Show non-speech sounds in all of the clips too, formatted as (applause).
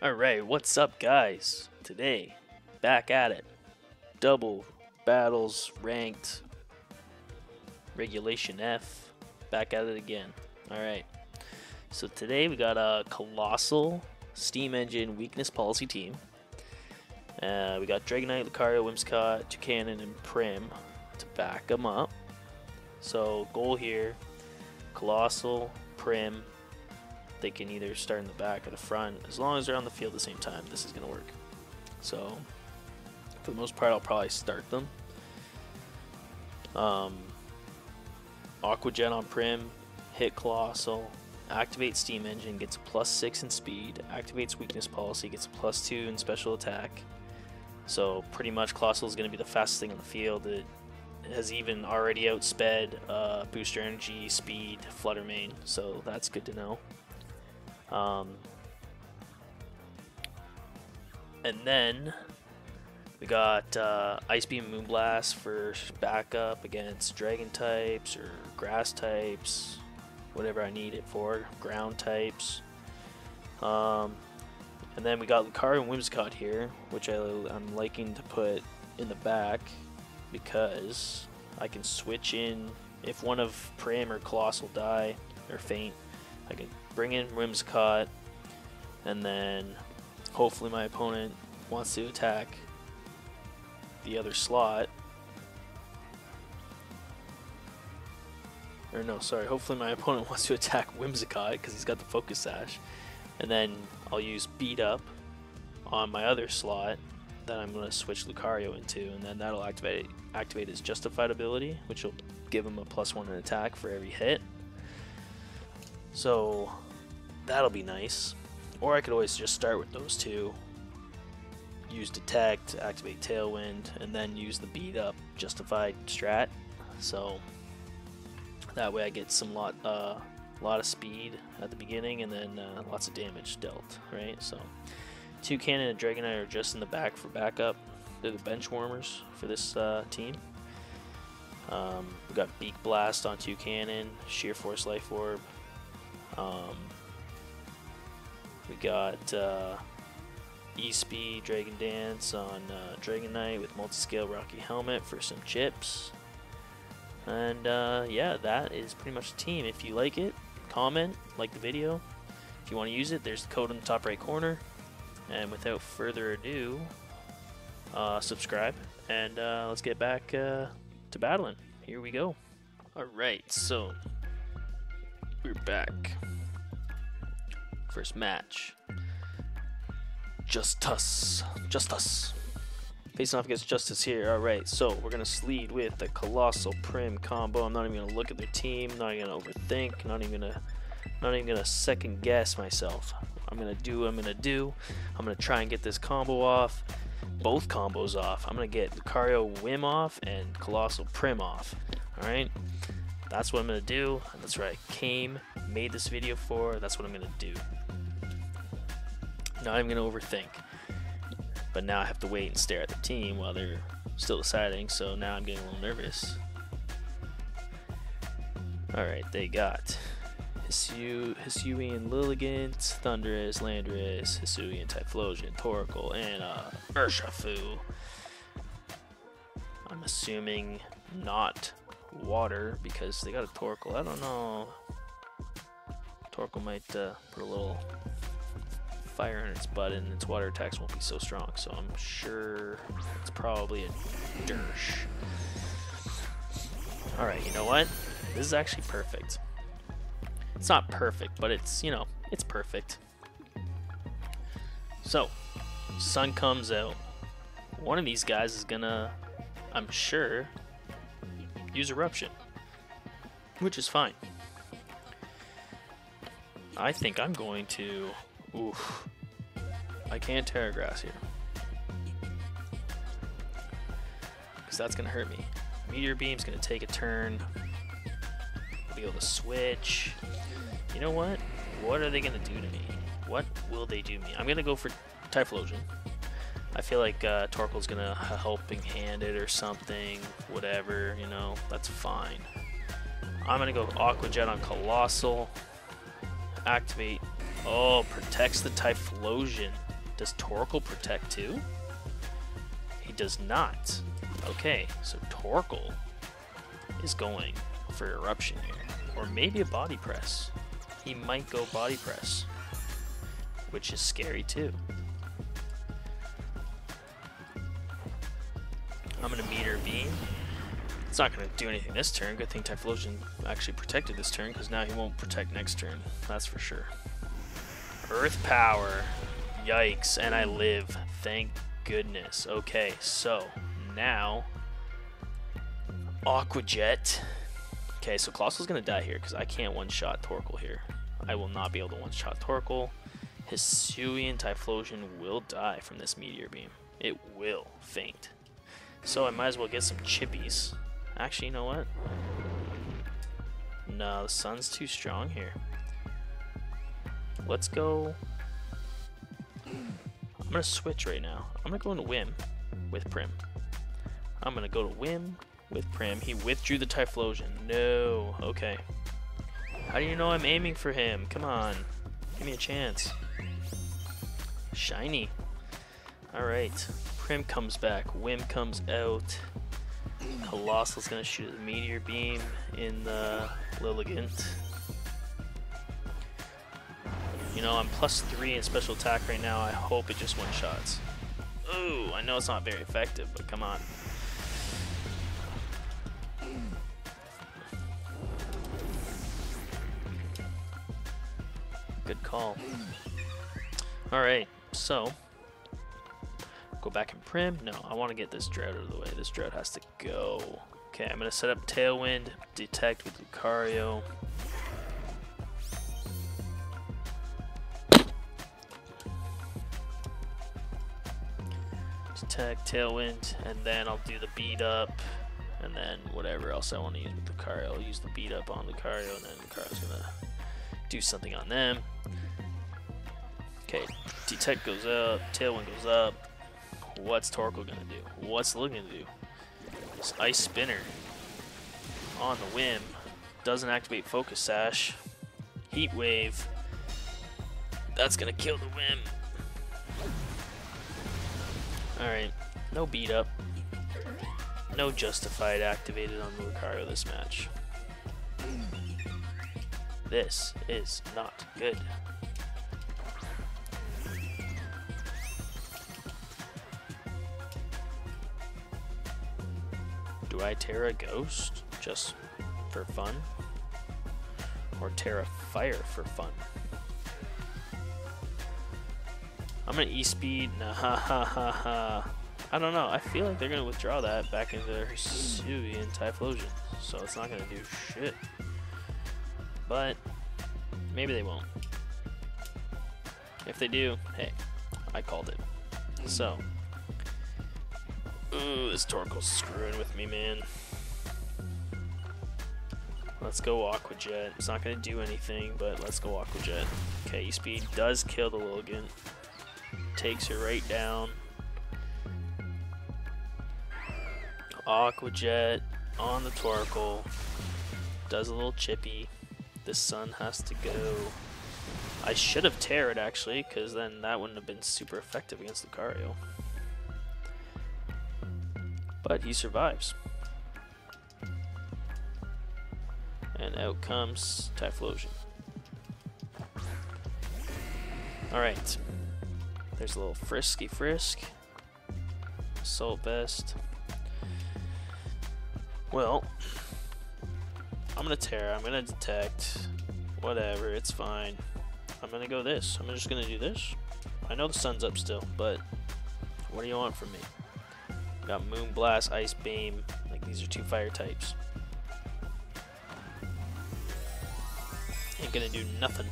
Alright, what's up guys? Today, back at it. Double battles, ranked, regulation F, back at it again. Alright, so today we got a Coalossal Steam Engine Weakness Policy team. Uh, we got Dragonite, Lucario, Whimsicott, Toucannon, and Prim to back them up. So goal here, Coalossal, Prim, they can either start in the back or the front. As long as they're on the field at the same time, this is going to work. So, for the most part, I'll probably start them. Um, Aqua Jet on Prim, hit Coalossal, activate Steam Engine, gets a plus 6 in speed, activates Weakness Policy, gets a plus 2 in special attack. So, pretty much Coalossal is going to be the fastest thing on the field. It has even already outsped uh, Booster Energy, Speed, Flutter Mane, so that's good to know. Um, and then we got uh, Ice Beam Moonblast for backup against Dragon types or Grass types, whatever I need it for, Ground types. Um, and then we got Lucario and Whimsicott here, which I, I'm liking to put in the back because I can switch in if one of Prim or Coalossal die or faint. I can bring in Whimsicott, and then hopefully my opponent wants to attack the other slot. Or no, sorry, hopefully my (laughs) opponent wants to attack Whimsicott because he's got the Focus Sash. And then I'll use Beat Up on my other slot that I'm going to switch Lucario into, and then that'll activate activate his Justified ability, which will give him a plus one in attack for every hit. So that'll be nice. Or I could always just start with those two. Use Detect, activate Tailwind, and then use the Beat Up Justified strat. So that way I get some lot, uh, a lot of speed at the beginning and then uh, lots of damage dealt, right? So Toucannon and Dragonite are just in the back for backup. They're the bench warmers for this uh, team. Um, we got Beak Blast on Toucannon, Sheer Force Life Orb. Um, we got uh, E-Speed Dragon Dance on uh, Knight with multi-scale Rocky Helmet for some chips. And uh, yeah, that is pretty much the team. If you like it, comment, like the video. If you want to use it, there's the code in the top right corner. And without further ado, uh, subscribe and uh, let's get back uh, to battling. Here we go. Alright, so we're back. First match. Justice. Justice. Facing off against Justice here. Alright, so we're going to lead with the Coalossal Prim combo. I'm not even going to look at their team. Not even going to overthink. Not even going to not even to second guess myself. I'm to do what I'm to do. I'm to try and get this combo off. Both combos off. I'm to get Lucario Wim off and Coalossal Prim off. Alright? That's what I'm to do. That's what I came, made this video for. That's what I'm to do. Not even going to overthink. But now I have to wait and stare at the team while they're still deciding, so now I'm getting a little nervous. Alright, they got Hisu Hisuian Lilligant, Thundurus, Landorus, Hisuian Typhlosion, Torkoal, and uh, Urshifu. I'm assuming not water because they got a Torkoal. I don't know. Torkoal might uh, put a little fire in its butt and its water attacks won't be so strong. So I'm sure it's probably a Dersh. Alright, you know what? This is actually perfect. It's not perfect, but it's, you know, it's perfect. So, sun comes out. One of these guys is gonna, I'm sure, use Eruption, which is fine. I think I'm going to, oof, I can't Tera Grass here. Because that's gonna hurt me. Meteor Beam's gonna take a turn. I'll be able to switch. You know what? What are they gonna do to me? What will they do to me? I'm gonna go for Typhlosion. I feel like uh, Torkoal's gonna helping hand it or something, whatever, you know, that's fine. I'm gonna go Aqua Jet on Coalossal. Activate. Oh, protects the Typhlosion. Does Torkoal protect too? He does not. Okay, so Torkoal is going for Eruption here. Or maybe a Body Press. He might go Body Press. Which is scary too. I'm gonna Meteor Beam. It's not gonna do anything this turn. Good thing Typhlosion actually protected this turn, because now he won't protect next turn. That's for sure. Earth Power. Yikes, and I live. Thank goodness. Okay, so now Aqua Jet. Okay, so Coalossal's gonna die here because I can't one-shot Torkoal here. I will not be able to one-shot Torkoal. Hisuian Typhlosion will die from this Meteor Beam. It will faint. So I might as well get some chippies. Actually, you know what? No, the sun's too strong here. Let's go... I'm gonna switch right now. I'm gonna go into Wim with Prim. I'm gonna go to Wim with Prim. He withdrew the Typhlosion. No. Okay. How do you know I'm aiming for him? Come on. Give me a chance. Shiny. Alright. Prim comes back. Wim comes out. Coalossal's gonna shoot a Meteor Beam in the Lilligant. You know, I'm plus three in special attack right now. I hope it just one shots. Ooh, I know it's not very effective, but come on. Good call. Alright, so. Go back in Prim. No, I want to get this Drought out of the way. This Drought has to go. Okay, I'm going to set up Tailwind, Detect with Lucario. Attack, Tailwind, and then I'll do the beat up, and then whatever else I want to use with the Lucario. I'll use the beat up on the Lucario, and then the Lucario's gonna do something on them. Okay, Detect goes up, Tailwind goes up. What's Torkoal gonna do? What's Lil gonna do? This Ice Spinner on the whim doesn't activate Focus Sash. Heat Wave. That's gonna kill the whim. Alright, no beat up. No justified activated on Lucario this match. This is not good. Do I Tera Ghost just for fun? Or Tera Fire for fun? I'm E-Speed. Nah, (laughs) ha ha ha ha. I don't know. I feel like they're gonna withdraw that back into their Hisuian Typhlosion. So it's not gonna do shit. But maybe they won't. If they do, hey, I called it. So. Ooh, this Torkoal's screwing with me, man. Let's go Aqua Jet. It's not gonna do anything, but let's go Aqua Jet. Okay, E-Speed does kill the Logan takes her right down. Aqua Jet on the Torkoal. Does a little chippy. The sun has to go. I should have Terrored actually, because then that wouldn't have been super effective against Lucario. But he survives. And out comes Typhlosion. Alright. There's a little frisky frisk. Assault vest. Well, I'm gonna tear, I'm gonna detect. Whatever, it's fine. I'm gonna go this. I'm just gonna do this. I know the sun's up still, but what do you want from me? Got Moon Blast, Ice Beam. Like these are two fire types. Ain't gonna do nothing.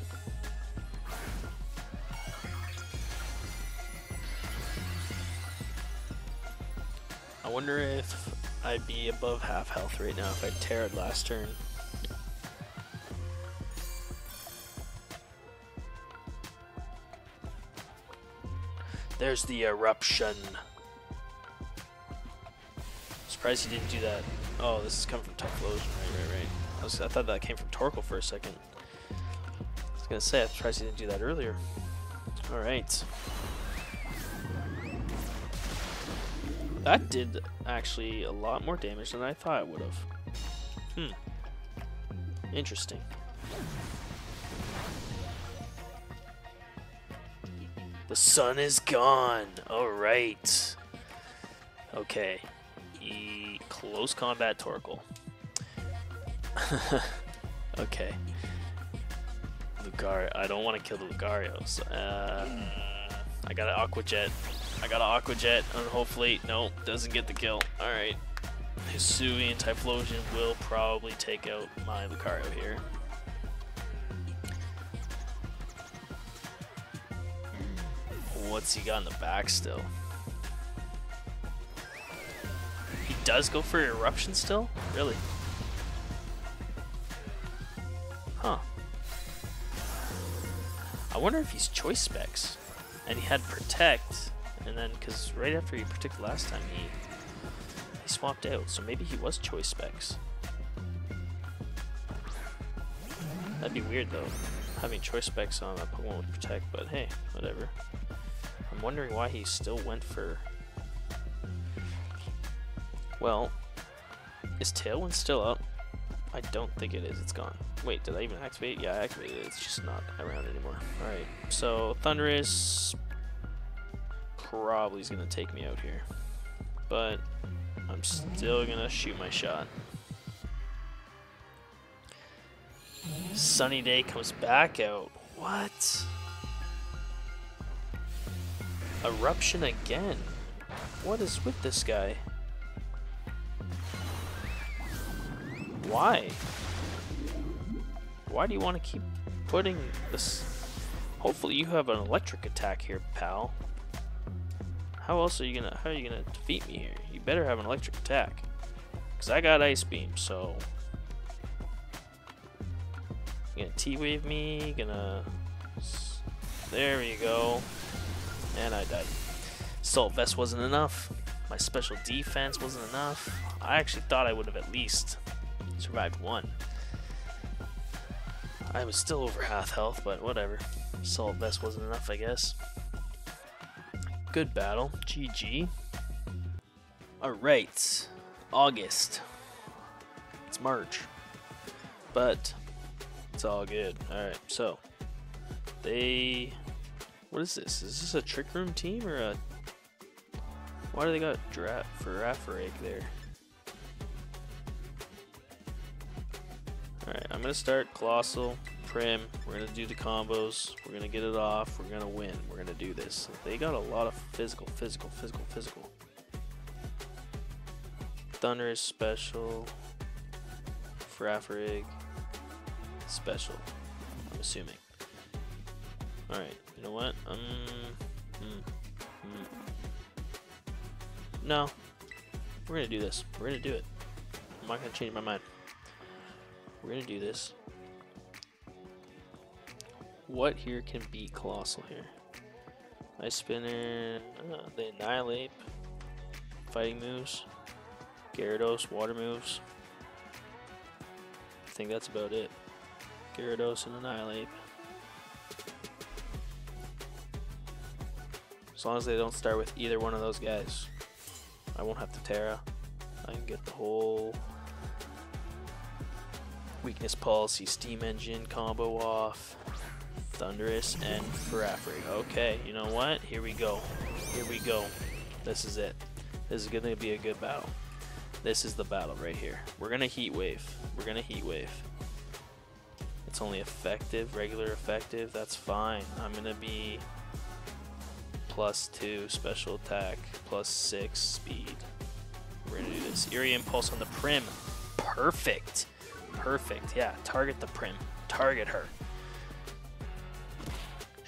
Wonder if I'd be above half health right now if I tear it last turn. There's the eruption. Surprised he didn't do that. Oh, this is coming from Typhlosion, right, right, right. I, was, I thought that came from Torkoal for a second. I was gonna say, I'm surprised he didn't do that earlier. Alright. That did actually a lot more damage than I thought it would have. Hmm. Interesting. The sun is gone. Alright. Okay. E close combat Torkoal. (laughs) okay. Lucario. I don't want to kill the Lucarios. Uh, I got an Aqua Jet. I got an Aqua Jet, and hopefully, no, doesn't get the kill. Alright. Hisuian Typhlosion will probably take out my Lucario here. What's he got in the back still? He does go for Eruption still? Really? Huh. I wonder if he's Choice Specs. And he had Protect, and then, because right after he Protect last time, he, he swapped out. So maybe he was Choice Specs. That'd be weird though, having Choice Specs on a Pokemon with Protect, but hey, whatever. I'm wondering why he still went for... Well, is Tailwind still up? I don't think it is. It's gone. Wait, did I even activate? Yeah, I activated it. It's just not around anymore. Alright, so Thundurus probably is going to take me out here. But I'm still going to shoot my shot. Sunny Day comes back out. What? Eruption again. What is with this guy? Why? Why do you want to keep putting this? Hopefully you have an electric attack here, pal. How else are you gonna, how are you gonna defeat me here? You better have an electric attack. Cause I got Ice Beam, so... You gonna T-Wave me, gonna... There we go. And I died. Salt Vest wasn't enough. My special defense wasn't enough. I actually thought I would have at least survived one. I was still over half health, but whatever. Salt Vest wasn't enough, I guess. Good battle. GG. Alright. August. It's March. But it's all good. Alright, so they what is this? Is this a trick room team or a why do they got draft for Farafrake there? Alright, I'm gonna start Coalossal, We're gonna do the combos, we're gonna get it off, we're gonna win, we're gonna do this. They got a lot of physical, physical, physical, physical. Thundurus special. Farafrig special. I'm assuming. Alright, you know what? Um, mm, mm. No. We're gonna do this. We're gonna do it. I'm not gonna change my mind. We're gonna do this. What here can beat Coalossal here? Ice Spinner, uh, the Annihilape, fighting moves, Gyarados, water moves. I think that's about it. Gyarados and Annihilape. As long as they don't start with either one of those guys. I won't have to Tera. I can get the whole weakness policy steam engine combo off. Thundurus and Farafrig. Okay, you know what? Here we go. Here we go. This is it. This is going to be a good battle. This is the battle right here. We're going to Heat Wave. We're going to Heat Wave. It's only effective, regular effective. That's fine. I'm going to be plus 2 special attack, plus 6 speed. We're to do this. Eerie Impulse on the Prim. Perfect. Perfect. Yeah, target the Prim. Target her.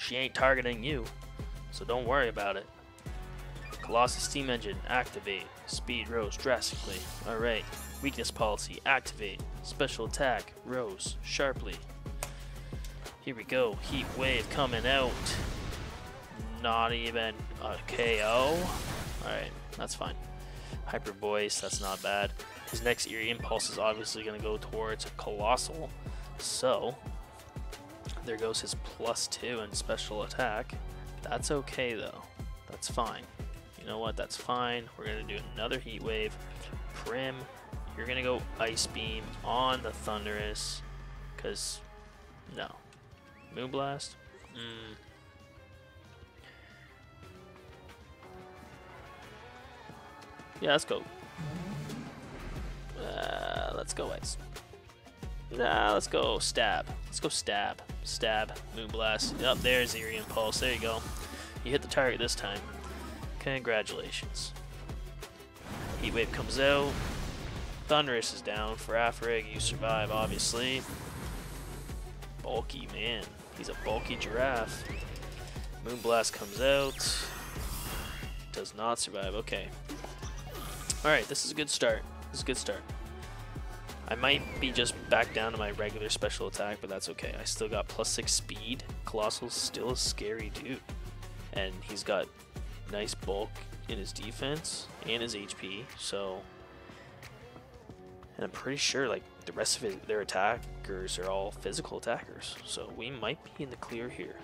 She ain't targeting you, so don't worry about it. Colossus Steam Engine, activate. Speed rose drastically. Alright. Weakness policy, activate. Special attack, rose sharply. Here we go. Heat wave coming out. Not even a KO. Alright, that's fine. Hyper Voice, that's not bad. His next Eerie Impulse is obviously going to go towards Coalossal. So, there goes his plus two and special attack. That's okay though. That's fine. You know what? That's fine. We're going to do another Heat Wave. Prim, you're going to go Ice Beam on the Thundurus. Because, no. Moonblast? Mm. Yeah, let's go. Uh, let's go Ice. Nah, let's go Stab. Let's go Stab. Stab. Moonblast. Up there's Eerie Impulse. There you go. You hit the target this time. Congratulations. Heat Wave comes out. Thundurus is down. Farafrig, you survive, obviously. Bulky, man. He's a bulky giraffe. Moonblast comes out. Does not survive. Okay. Alright, this is a good start. This is a good start. I might be just back down to my regular special attack, but that's okay. I still got plus 6 speed. Coalossal's still a scary dude. And he's got nice bulk in his defense and his HP, so... And I'm pretty sure, like, the rest of their attackers are all physical attackers, so we might be in the clear here.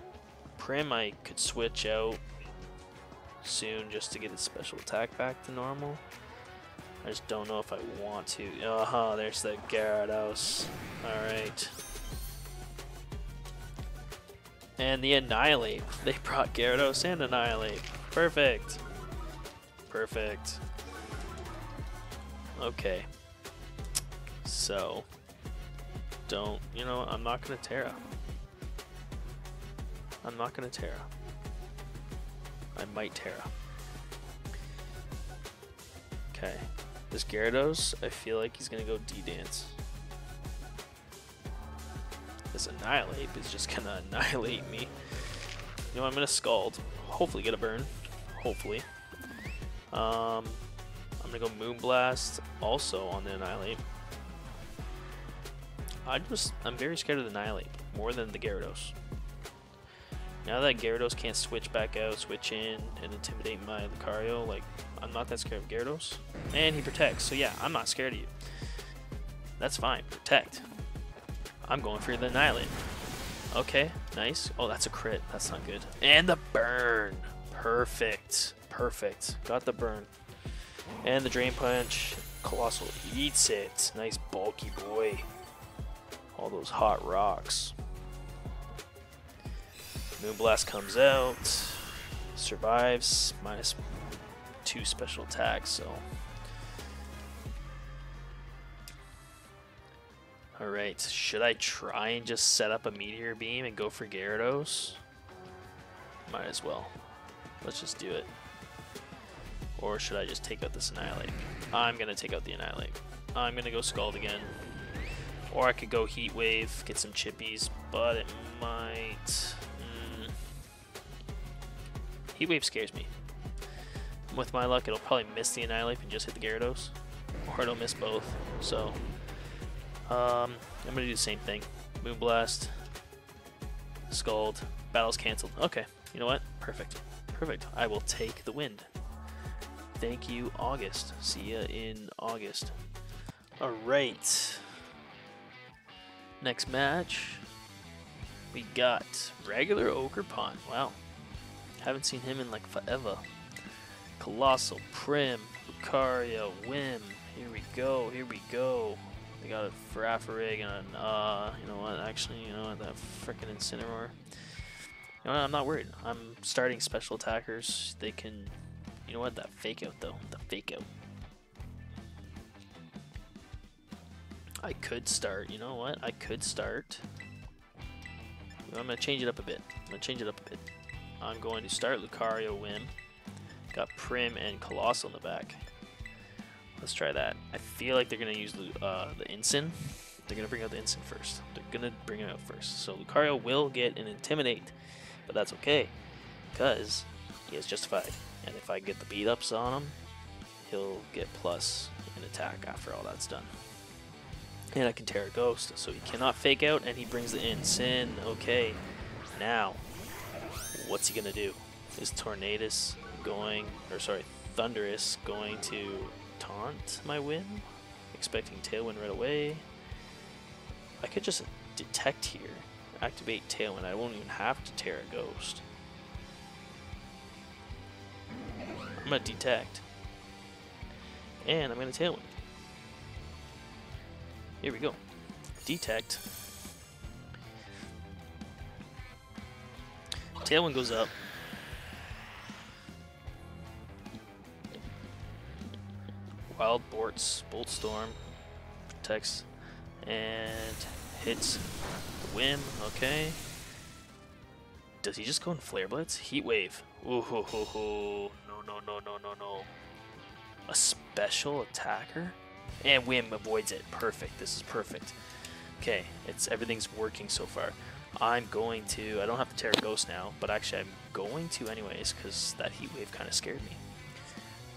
Prim I could switch out soon just to get his special attack back to normal. I just don't know if I want to. Uh huh, there's the Gyarados. Alright. And the Annihilape. (laughs) They brought Gyarados and Annihilape. Perfect. Perfect. Okay. So, don't, you know, I'm not going to Tera. I'm not going to Tera. I might Tera. Okay. This Gyarados, I feel like he's to go D-Dance. This Annihilape is just to (laughs) annihilate me. You know, I'm to Scald. Hopefully get a burn. Hopefully. Um, I'm to go Moonblast also on the Annihilape. I just, I'm very scared of the Annihilape, more than the Gyarados. Now that Gyarados can't switch back out, switch in, and intimidate my Lucario, like, I'm not that scared of Gyarados. And he protects, so yeah, I'm not scared of you. That's fine, protect. I'm going for the Annihilape. Okay, nice. Oh, that's a crit. That's not good. And the burn. Perfect. Perfect. Got the burn. And the Drain Punch. Coalossal eats it. Nice bulky boy. All those hot rocks. Moonblast comes out, survives, minus two special attacks, so. Alright, should I try and just set up a Meteor Beam and go for Gyarados? Might as well. Let's just do it. Or should I just take out this Annihilape? I'm going to take out the Annihilape. I'm going to go Scald again. Or I could go Heat Wave, get some chippies, but it might... Heat Wave scares me. With my luck, it'll probably miss the Annihilape and just hit the Gyarados. Or it'll miss both. So, um, I'm going to do the same thing. Moonblast, Scald, battle's cancelled. Okay, you know what? Perfect. Perfect. I will take the wind. Thank you, August. See ya in August. Alright. Next match, we got regular Ogerpon. Wow, haven't seen him in like forever. Coalossal, Prim, Lucario, Wim. Here we go, here we go. They got a Farafrig and a, uh, you know what, actually, you know what, that freaking Incineroar. You know what, I'm not worried. I'm starting special attackers. They can, you know what, that fake out though, the fake out. I could start, you know what, I could start. I'm to change it up a bit. I'm to change it up a bit. I'm going to start Lucario Whim. Got Prim and Coalossal in the back. Let's try that. I feel like they're going to use uh, the Incin. They're going to bring out the Incin first. They're going to bring it out first. So Lucario will get an Intimidate, but that's okay because he is justified. And if I get the beat ups on him, he'll get plus an attack after all that's done. And I can Tera Ghost, so he cannot fake out, and he brings the Incin. Okay, now what's he gonna do? Is Tornadus going, or sorry, Thundurus going to taunt my win? Expecting Tailwind right away. I could just detect here, activate Tailwind. I won't even have to tear a Ghost. I'm gonna detect. And I'm gonna tailwind. Here we go. Detect. Tailwind goes up. Wild Bolts, Bolt Storm, protects, and hits the Whim, okay. Does he just go in Flare Blitz? Heat Wave. Ooh, hoo, hoo, hoo. no, no, no, no, no, no. A special attacker? And Whim avoids it. Perfect. This is perfect. Okay, it's everything's working so far. I'm going to, I don't have to Tera Ghost now, but actually I'm going to anyways, because that Heat Wave kind of scared me.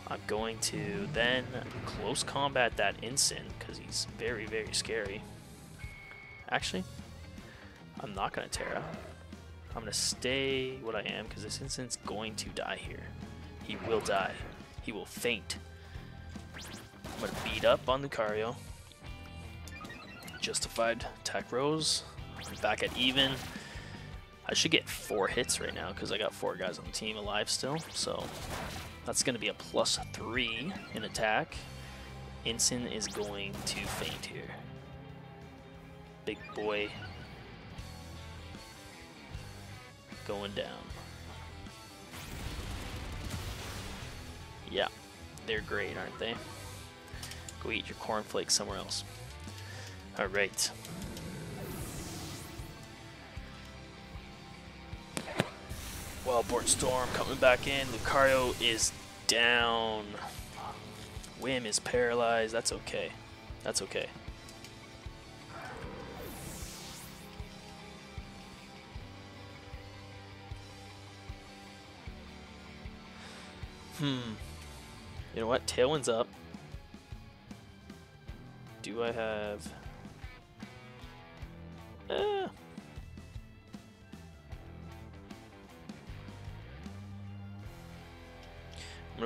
I'm going to then close combat that Incin, because he's very, very scary. Actually, I'm not going to Tera. I'm going to stay what I am, because this Incin's going to die here. He will die. He will faint. I'm going to beat up on Lucario. Justified attack Rose. Back at even. I should get four hits right now because I got four guys on the team alive still. So that's going to be a plus three in attack. Incin is going to faint here. Big boy going down. Yeah, they're great, aren't they? Go eat your cornflakes somewhere else. Alright. Wildbolt Storm coming back in. Lucario is down. Whim is paralyzed. That's okay. That's okay. Hmm. You know what? Tailwind's up. Do I have...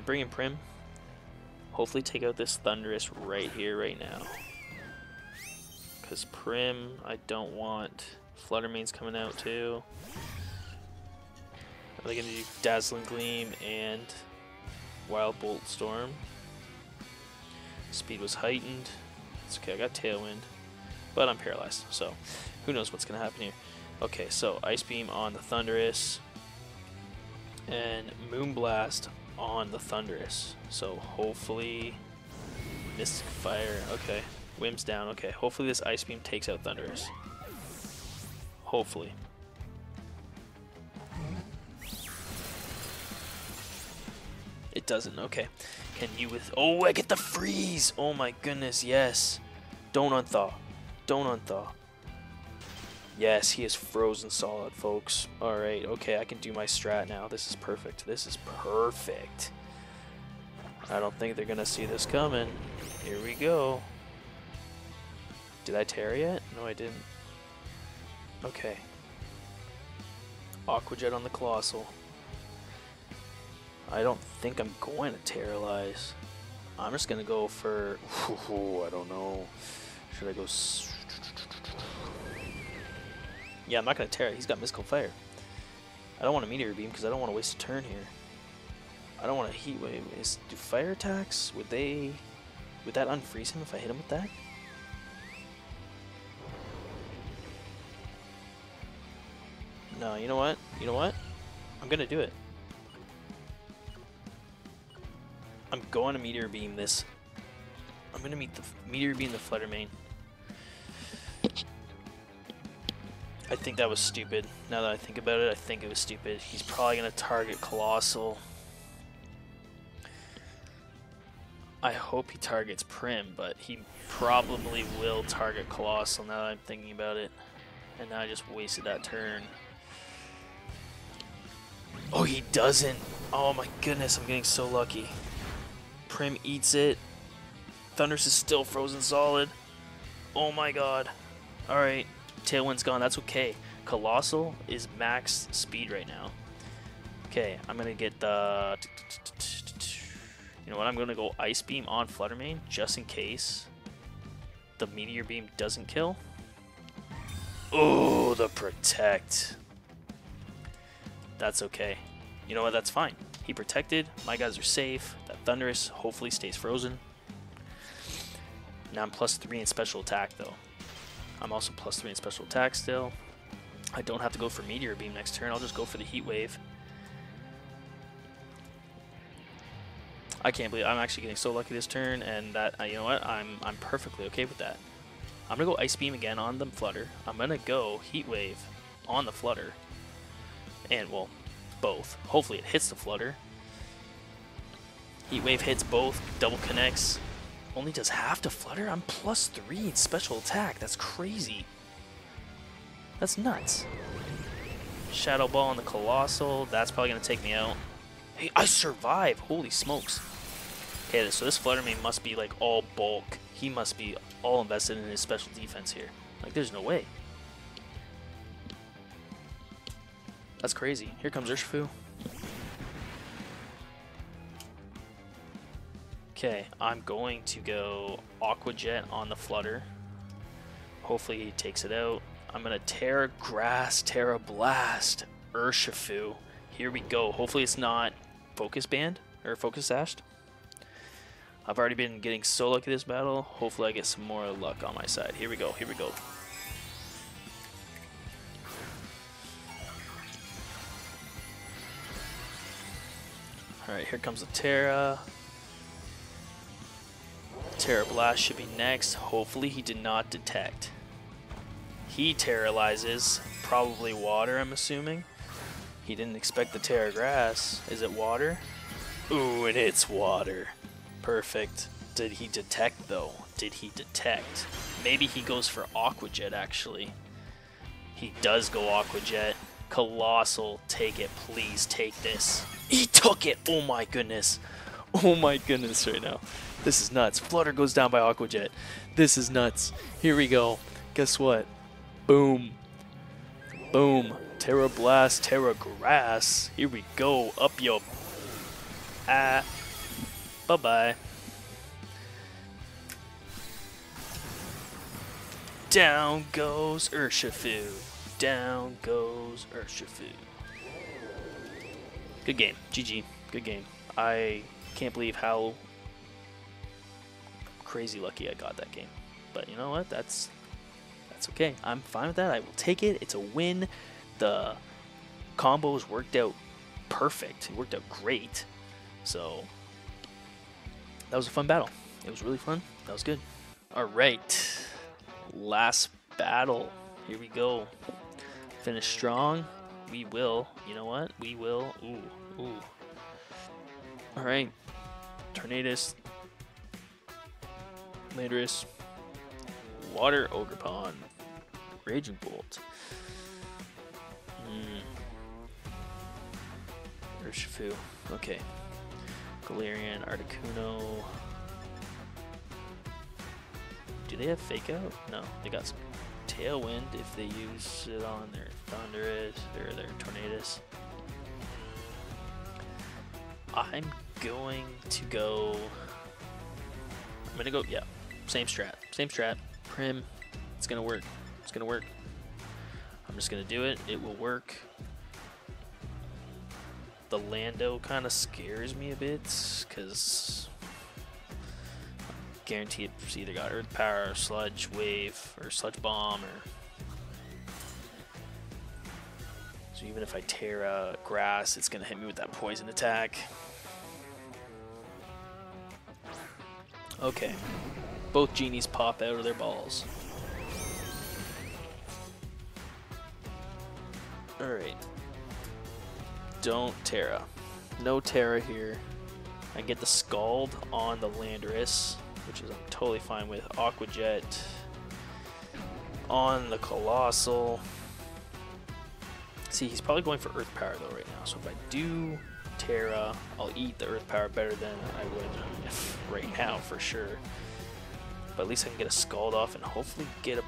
gonna bring in Prim. Hopefully take out this Thundurus right here, right now. Because Prim, I don't want. Flutter Mane's coming out too. Are they gonna do Dazzling Gleam and Wild Bolt Storm? Speed was heightened. It's okay, I got Tailwind. But I'm paralyzed, so who knows what's gonna happen here. Okay, so Ice Beam on the Thundurus. And Moonblast on the Thundurus. So hopefully Mystic Fire, okay. Whim's down, okay. Hopefully this Ice Beam takes out Thundurus. Hopefully. It doesn't, okay. Can you with Oh I get the freeze! Oh my goodness, yes. Don't unthaw. Don't unthaw. Yes, he is frozen solid, folks. Alright, okay, I can do my strat now. This is perfect. This is perfect. I don't think they're going to see this coming. Here we go. Did I tear yet? No, I didn't. Okay. Aqua Jet on the Coalossal. I don't think I'm going to Terralize. I'm just going to go for... (laughs) I don't know. Should I go... Yeah, I'm not going to tear it. He's got Mystical Fire. I don't want a Meteor Beam because I don't want to waste a turn here. I don't want a Heat Wave. Is, do fire attacks, would they... Would that unfreeze him if I hit him with that? No, you know what? You know what? I'm going to do it. I'm going to Meteor Beam this. I'm going to meet the Meteor Beam the Flutter I think that was stupid. Now that I think about it, I think it was stupid. He's probably going to target Coalossal. I hope he targets Prim, but he probably will target Coalossal now that I'm thinking about it. And now I just wasted that turn. Oh, he doesn't. Oh my goodness, I'm getting so lucky. Prim eats it. Thundurus is still frozen solid. Oh my god. Alright. Tailwind's gone, that's okay. Coalossal is max speed right now. Okay, I'm gonna get the... You know what, I'm gonna go Ice Beam on Flutter Mane, just in case the Meteor Beam doesn't kill. Oh, the Protect. That's okay. You know what, that's fine. He protected. My guys are safe. That Thundurus hopefully stays frozen. Now I'm plus 3 in special attack, though. I'm also plus 3 in special attack still. I don't have to go for Meteor Beam next turn. I'll just go for the Heat Wave. I can't believe I'm actually getting so lucky this turn, and that uh, you know what? I'm I'm perfectly okay with that. I'm gonna go Ice Beam again on the Flutter. I'm gonna go Heat Wave on the Flutter, and well, both. Hopefully it hits the Flutter. Heat Wave hits both, double connects. Only does half to Flutter. I'm plus three in special attack. That's crazy. That's nuts. Shadow Ball on the Coalossal. That's probably gonna take me out. Hey, I survive! Holy smokes. Okay, so this Fluttermane must be like all bulk. He must be all invested in his special defense here. Like, there's no way. That's crazy. Here comes Urshifu. Okay, I'm going to go Aqua Jet on the Flutter. Hopefully he takes it out. I'm going to Tera Grass, Tera Blast, Urshifu. Here we go. Hopefully it's not Focus Band or Focus Sashed. I've already been getting so lucky this battle. Hopefully I get some more luck on my side. Here we go. Here we go. Alright, here comes the Tera. Tera Blast should be next. Hopefully he did not detect. He terrorizes, probably water I'm assuming. He didn't expect the Tera Grass. Is it water? Ooh, and it's water. Perfect. Did he detect though? Did he detect? Maybe he goes for Aqua Jet actually. He does go Aqua Jet. Coalossal, take it, please take this. He took it! Oh my goodness. (laughs) Oh my goodness right now. This is nuts. Flutter goes down by Aqua Jet. This is nuts. Here we go. Guess what? Boom. Boom. Tera Blast, Tera Grass. Here we go. Up your... Ah. Bye-bye. Down goes Urshifu. Down goes Urshifu. Good game. GG. Good game. I can't believe how crazy lucky I got that game. But you know what? That's that's okay. I'm fine with that. I will take it. It's a win. The combos worked out perfect. It worked out great. So that was a fun battle. It was really fun. That was good. All right. Last battle. Here we go. Finish strong. We will. You know what? We will. Ooh. Ooh. All right. Tornadus. Landorus. Water Ogerpon. Raging Bolt. Hmm. Urshifu. Okay. Galarian, Articuno. Do they have Fake Out? No, they got some Tailwind if they use it on their Thundurus or their Tornadus. I'm going to go. I'm gonna go. Yeah, same strat. Same strat. Prim. It's gonna work. It's gonna work. I'm just gonna do it. It will work the Lando kind of scares me a bit because guaranteed it's either got Earth Power, or Sludge Wave, or Sludge Bomb, or so even if I tear uh, Grass, it's gonna hit me with that Poison attack. Okay, both genies pop out of their balls. Alright don't Tera. No Tera here. I get the Scald on the Landorus, which is I'm totally fine with. Aqua Jet on the Coalossal. See, he's probably going for Earth Power though right now. So if I do Tera, I'll eat the Earth Power better than I would (laughs) right now for sure. But at least I can get a Scald off and hopefully get a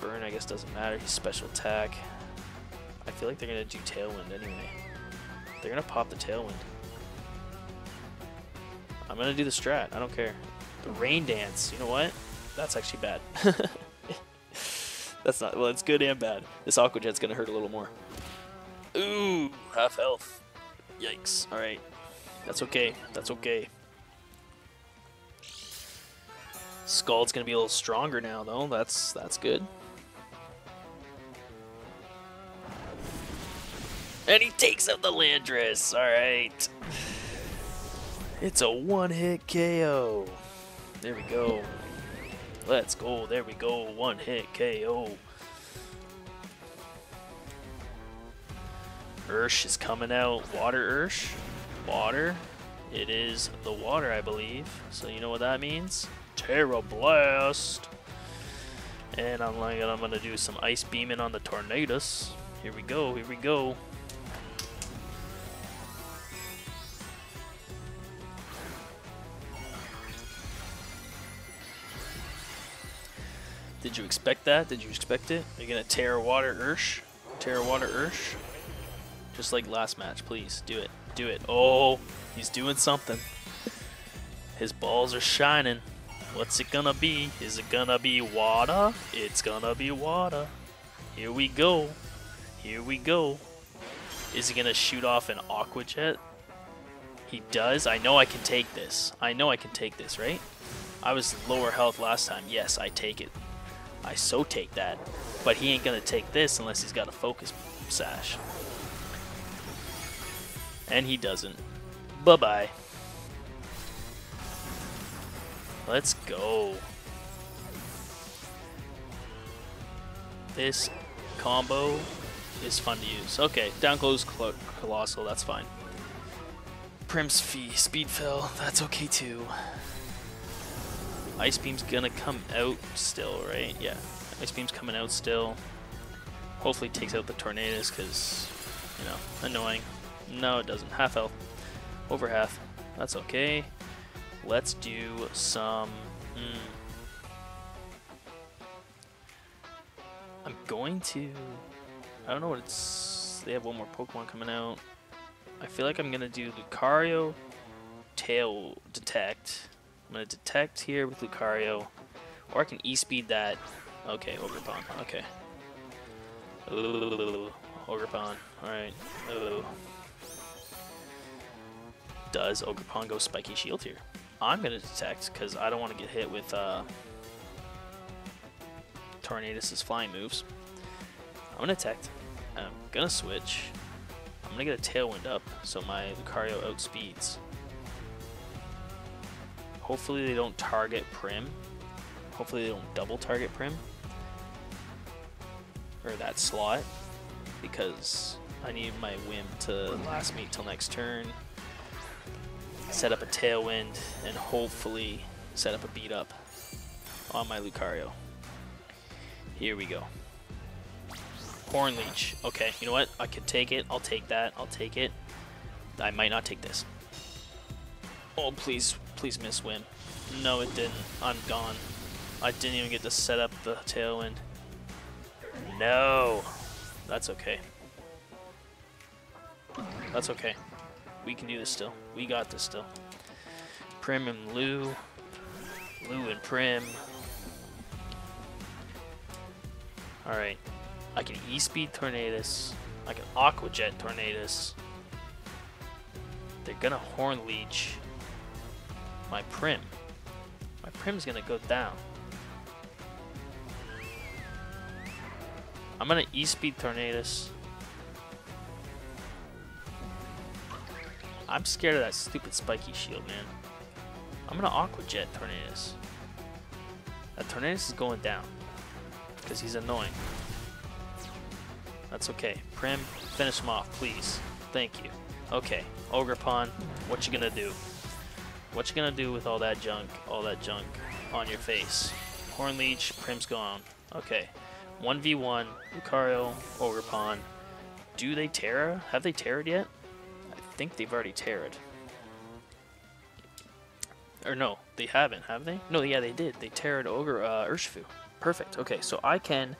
Burn, I guess doesn't matter. He's special attack. I feel like they're going to do Tailwind anyway. They're going to pop the Tailwind. I'm going to do the strat. I don't care. The Rain Dance. You know what? That's actually bad. (laughs) That's not... Well, it's good and bad. This Aqua Jet's going to hurt a little more. Ooh, half health. Yikes. Alright. That's okay. That's okay. Scald's gonna be a little stronger now, though. That's that's good. And he takes out the Landorus. All right. It's a one-hit KO. There we go. Let's go. There we go. One-hit KO. Ursh is coming out. Water Ursh. Water. It is the water, I believe. So you know what that means? Tera Blast. And I'm like, I'm gonna do some ice beaming on the Tornadus. Here we go. Here we go. Did you expect that? Did you expect it? Are you gonna tear Water Ursh? Tear Water Ursh? Just like last match, please. Do it. Do it. Oh, he's doing something. His balls are shining. What's it gonna be? Is it gonna be water? It's gonna be water. Here we go. Here we go. Is he gonna shoot off an Aqua Jet? He does. I know I can take this. I know I can take this, right? I was lower health last time. Yes, I take it. I so take that. But he ain't gonna take this unless he's got a focus sash. And he doesn't. Bye-bye. Let's go. This combo is fun to use. Okay, down close Coalossal, that's fine. Prim's fee, speed fill, that's okay too. Ice Beam's gonna come out still, right? Yeah, Ice Beam's coming out still. Hopefully takes out the Tornadus because, you know, annoying. No, it doesn't. Half health. Over half. That's okay. Let's do some... Hmm. I'm going to... I don't know what it's... They have one more Pokemon coming out. I feel like I'm going to do Lucario, Tail Detect. I'm going to Detect here with Lucario. Or I can E-Speed that. Okay, Ogerpon. Okay. Ooh, Ogerpon. Alright. Does Ogerpon go Spiky Shield here? I'm going to Detect because I don't want to get hit with uh, Tornadus' flying moves. I'm going to Detect. I'm going to switch. I'm going to get a Tailwind up so my Lucario outspeeds. Hopefully they don't target Prim. Hopefully they don't double target Prim. Or that slot. Because I need my Whim to last me till next turn. Set up a Tailwind and hopefully set up a beat up on my Lucario. Here we go. Horn Leech. Okay, you know what? I could take it. I'll take that. I'll take it. I might not take this. Oh, please, please miss Whim. No, it didn't. I'm gone. I didn't even get to set up the Tailwind. No. That's okay. That's okay. We can do this still. We got this still. Prim and Lou. Lou and Prim. Alright. I can E-Speed Tornadus. I can Aqua Jet Tornadus. They're gonna Horn Leech my Prim. My Prim's gonna go down. I'm gonna E-Speed Tornadus. I'm scared of that stupid spiky shield, man. I'm gonna Aqua Jet Tornadus. That Tornadus is going down. Because he's annoying. That's okay. Prim, finish him off, please. Thank you. Okay, Ogerpon, what you gonna do? What you gonna do with all that junk, all that junk on your face? Horn Leech, Prim's gone. Okay. 1v1, Lucario, Ogerpon. Do they Tera? Have they Tera yet? I think they've already Tera. Or no, they haven't, have they? No, yeah, they did. They Tera Ogre uh, Urshifu. Perfect. Okay, so I can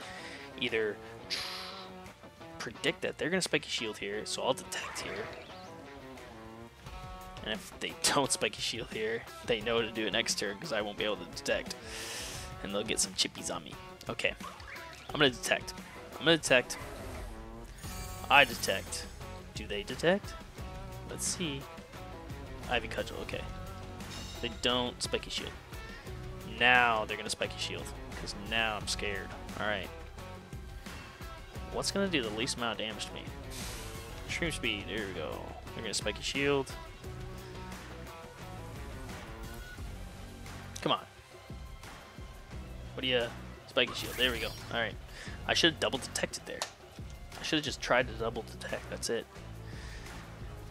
either predict that they're going to Spiky Shield here, so I'll detect here. And if they don't Spiky Shield here, they know to do it next turn because I won't be able to detect. And they'll get some chippies on me. Okay. I'm going to detect. I'm going to detect. I detect. Do they detect? Let's see. Ivy Cudgel, okay. They don't Spiky Shield. Now they're gonna Spiky Shield, because now I'm scared. Alright. What's gonna do the least amount of damage to me? Extreme Speed, there we go. They're gonna Spiky Shield. What do you... Spiky Shield, there we go. Alright. I should have double detected there. I should have just tried to double detect, that's it.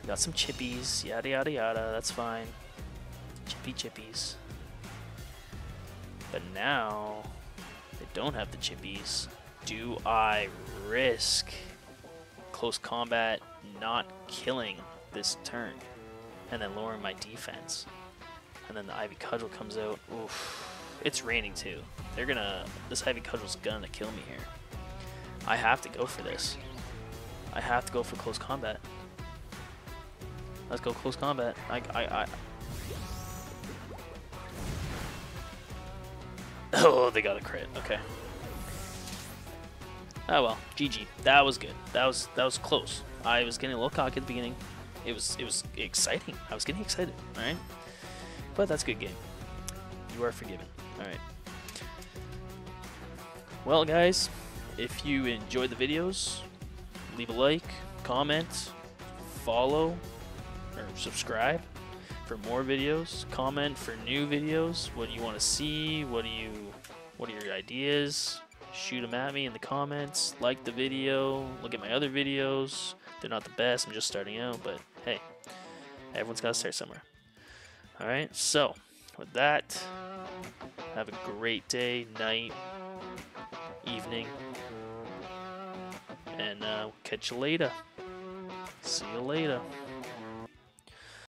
Got some chippies, yada yada yada, that's fine. Chippy chippies. But now, they don't have the chippies. Do I risk close combat not killing this turn? And then lowering my defense? And then the Ivy Cudgel comes out. Oof. It's raining too. They're gonna... This Ivy Cudgel's gonna kill me here. I have to go for this. I have to go for close combat. Let's go close combat. I, I, I. (laughs) Oh, they got a crit. Okay. Oh well, GG. That was good. That was that was close. I was getting a little cocky at the beginning. It was it was exciting. I was getting excited. All right. But that's a good game. You are forgiven. All right. Well, guys, if you enjoyed the videos, leave a like, comment, follow, or subscribe for more videos. Comment for new videos. What do you want to see? What do you what are your ideas? Shoot them at me in the comments. Like the video. Look at my other videos. They're not the best. I'm just starting out, but hey, everyone's got to start somewhere. All right. So, with that, have a great day, night, evening, and uh, catch you later. See you later.